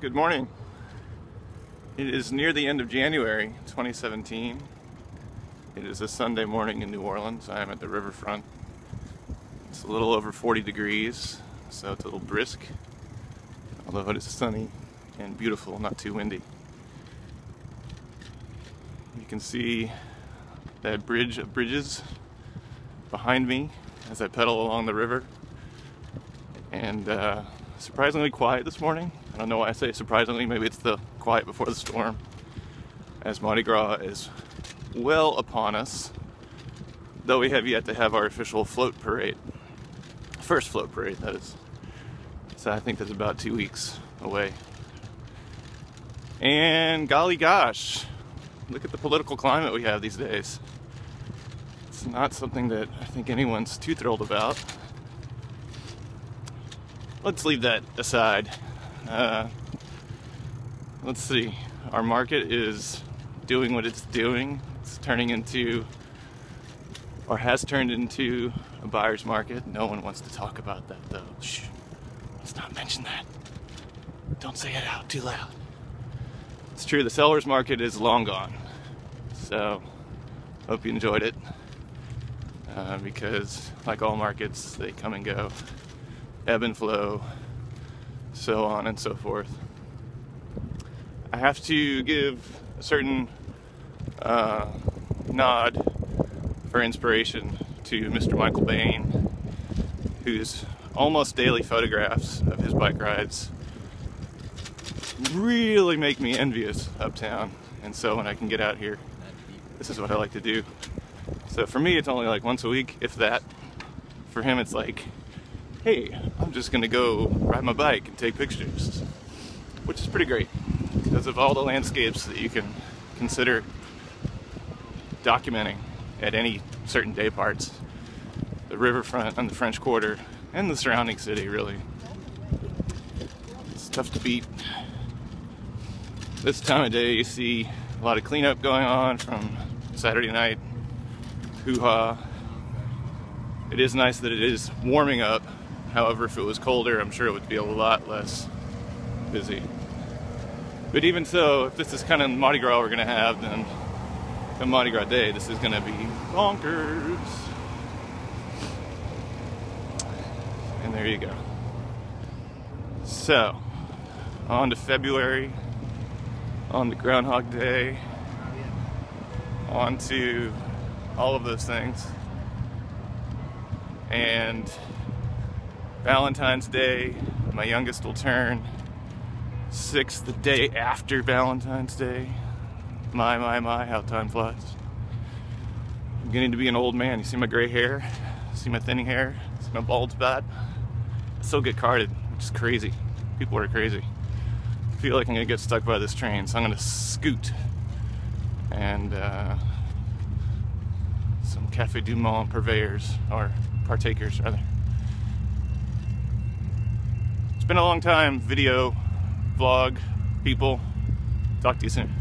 Good morning. It is near the end of January 2017. It is a Sunday morning in New Orleans. I am at the riverfront. It's a little over 40 degrees, so it's a little brisk, although it is sunny and beautiful, not too windy. You can see that bridge of bridges behind me as I pedal along the river. And uh, surprisingly quiet this morning. I don't know why I say surprisingly, maybe it's the quiet before the storm. As Mardi Gras is well upon us, though we have yet to have our official float parade. First float parade, that is. So I think that's about two weeks away. And golly gosh, look at the political climate we have these days. It's not something that I think anyone's too thrilled about. Let's leave that aside. Uh, let's see. Our market is doing what it's doing. It's turning into, or has turned into, a buyer's market. No one wants to talk about that though. Shh. Let's not mention that. Don't say it out too loud. It's true, the seller's market is long gone. So, hope you enjoyed it. Uh, because, like all markets, they come and go, ebb and flow so on and so forth. I have to give a certain uh, nod for inspiration to Mr. Michael Bain, whose almost daily photographs of his bike rides really make me envious uptown. And so when I can get out here, this is what I like to do. So for me, it's only like once a week, if that. For him, it's like hey, I'm just gonna go ride my bike and take pictures, which is pretty great because of all the landscapes that you can consider documenting at any certain day parts. The riverfront and the French Quarter and the surrounding city, really. It's tough to beat. This time of day, you see a lot of cleanup going on from Saturday night hoo-ha. It is nice that it is warming up However, if it was colder, I'm sure it would be a lot less busy. But even so, if this is kind of Mardi Gras we're gonna have, then the Mardi Gras day, this is gonna be bonkers. And there you go. So, on to February, on to Groundhog Day, on to all of those things. And Valentine's Day, my youngest will turn six the day after Valentine's Day. My, my, my, how time flies. I'm getting to be an old man. You see my gray hair? See my thinning hair? See my bald spot? I still get carded, which is crazy. People are crazy. I feel like I'm gonna get stuck by this train, so I'm gonna scoot. And uh, some Cafe Du Monde purveyors, or partakers rather been a long time, video, vlog, people. Talk to you soon.